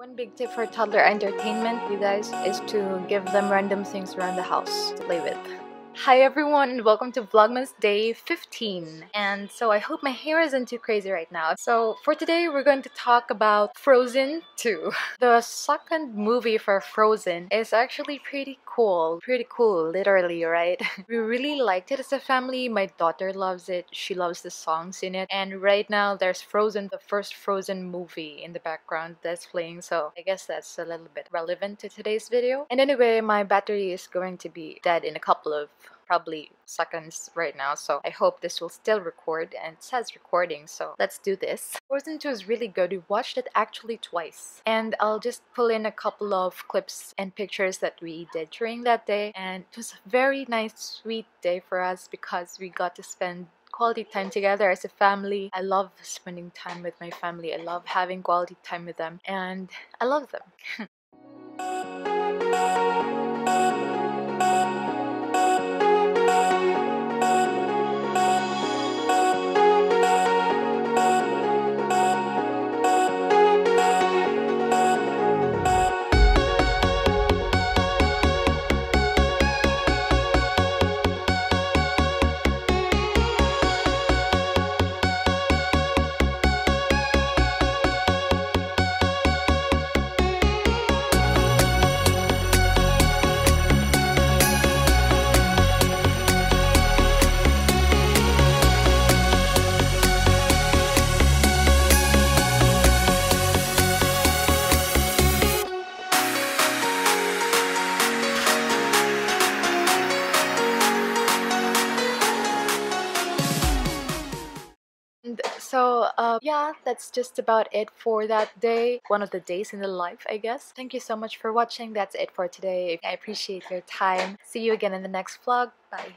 One big tip for toddler entertainment, you guys, is to give them random things around the house to play with. Hi everyone and welcome to Vlogmas Day 15 and so I hope my hair isn't too crazy right now. So for today we're going to talk about Frozen 2. The second movie for Frozen is actually pretty cool. Pretty cool, literally, right? we really liked it as a family. My daughter loves it. She loves the songs in it. And right now there's Frozen, the first Frozen movie in the background that's playing. So I guess that's a little bit relevant to today's video. And anyway, my battery is going to be dead in a couple of probably seconds right now so I hope this will still record and it says recording so let's do this. Frozen 2 is really good. We watched it actually twice and I'll just pull in a couple of clips and pictures that we did during that day and it was a very nice sweet day for us because we got to spend quality time together as a family. I love spending time with my family. I love having quality time with them and I love them. so uh, yeah that's just about it for that day. One of the days in the life i guess. Thank you so much for watching. That's it for today. I appreciate your time. See you again in the next vlog. Bye